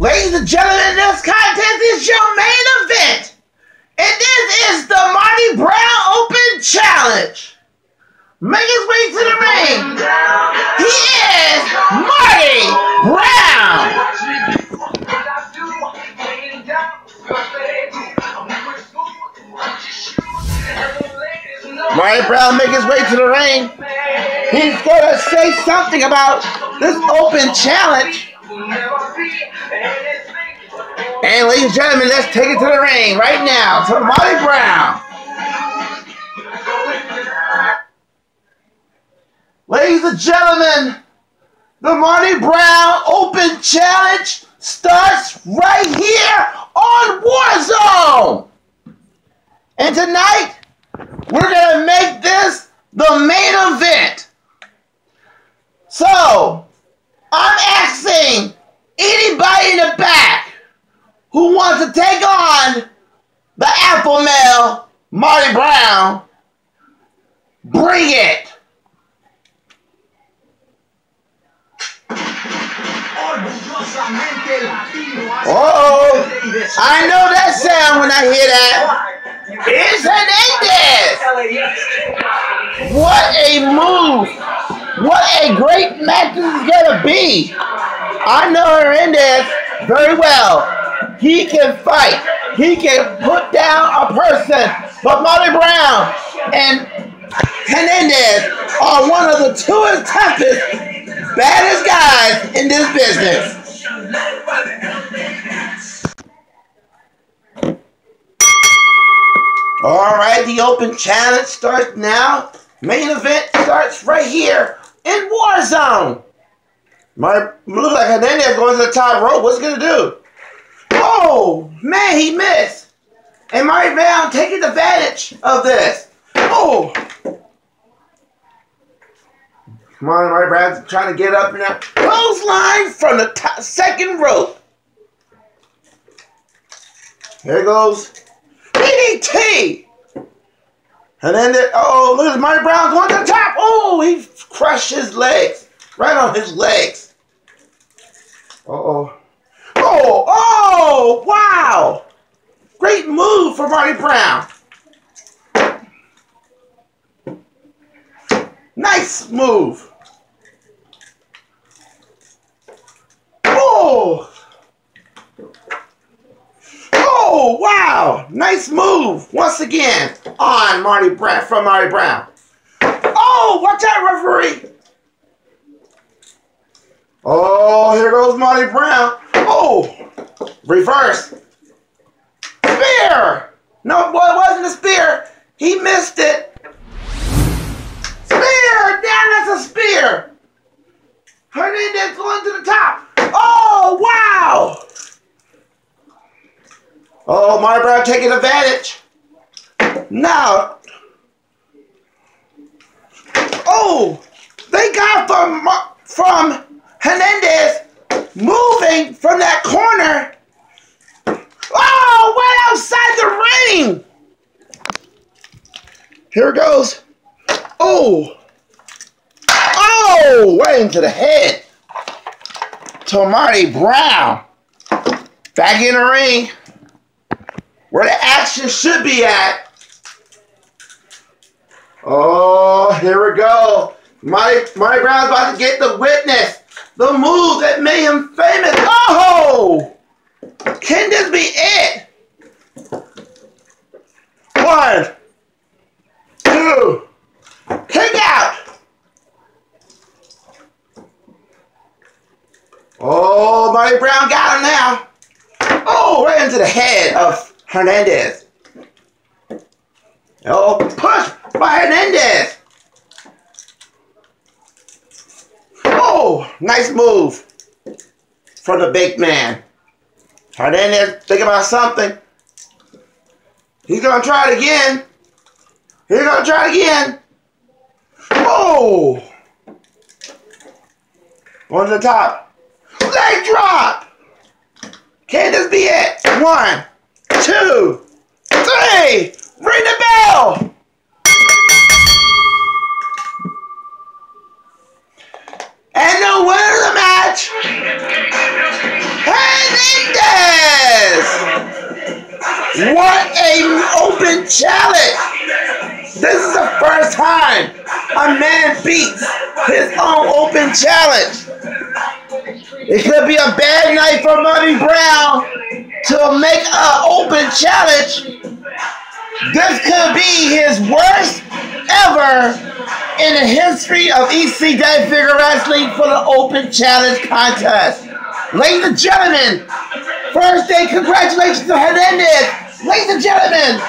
Ladies and gentlemen, this contest is your main event. And this is the Monty Brown Open Challenge. Make his way to the ring. He is Monty Brown. Monty Brown make his way to the ring. He's gonna say something about this open challenge. And ladies and gentlemen, let's take it to the ring right now to Monty Brown. Ladies and gentlemen, the Monty Brown Open Challenge starts right here on Warzone. And tonight, we're going to make this the main event. So, I'm asking anybody in the back who wants to take on Alpha Male, Monty Brown, bring it. Oh, I know that sound when I hear that. It's Hernandez. What a move. What a great match this is going to be. I know Hernandez very well. He can fight. He can put down a person. But Monty Brown and Hernandez are one of the two toughest, baddest guys in this business. All right, the open challenge starts now. Main event starts right here in Warzone. My look like Hernandez going to the top rope. What's he gonna do? Oh man, he missed. And Monty Brown taking advantage of this. Oh. Come on, Monty Brown's trying to get up now. Clothesline from the second rope. There it goes DDT. And then, the, oh, look at Monty Brown going to the top. Oh, he crushed his legs. Right on his legs. Uh-oh. Oh, wow. Great move for Monty Brown. Nice move. Oh. Oh, wow. Nice move. Once again on Monty Brown, from Monty Brown. Oh, watch out, referee. Oh, here goes Monty Brown. Oh, reverse. Spear. No, boy, it wasn't a spear. He missed it. Spear. Damn, that's a spear. Hernandez going to the top. Oh, wow. Oh, Monty Brown taking advantage. Now. Oh, they got from from Hernandez moving from that corner. Outside the ring. Here it goes. Oh. Oh, way into the head. To Monty Brown. Back in the ring. Where the action should be at. Oh, here we go. Monty, Monty Brown's about to get the witness. The move that made him famous. Oh! Can this be it? One, two, kick out. Monty Brown got him now. Oh, right into the head of Hernandez. Oh, push by Hernandez. Oh, nice move from the big man. Hernandez think about something. He's gonna try it again. He's gonna try it again. Oh! Going to the top. They drop! Can this be it? One, two, three! Ring the bell! And the winner of the match, Hernandez! What a open challenge! This is the first time a man beats his own open challenge. It could be a bad night for Bobby Brown to make an open challenge. This could be his worst ever in the history of ECW Figure Wrestling for the Open Challenge Contest. Ladies and gentlemen, first day congratulations to Hernandez. Ladies and gentlemen,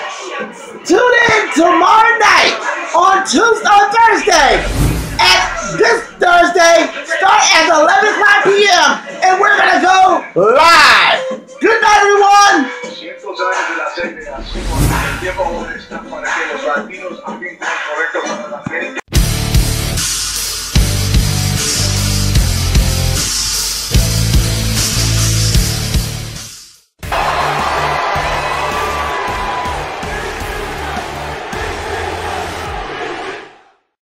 tune in tomorrow night on Tuesday on Thursday at this Thursday, start at 11 o'clock p.m. and we're gonna go live.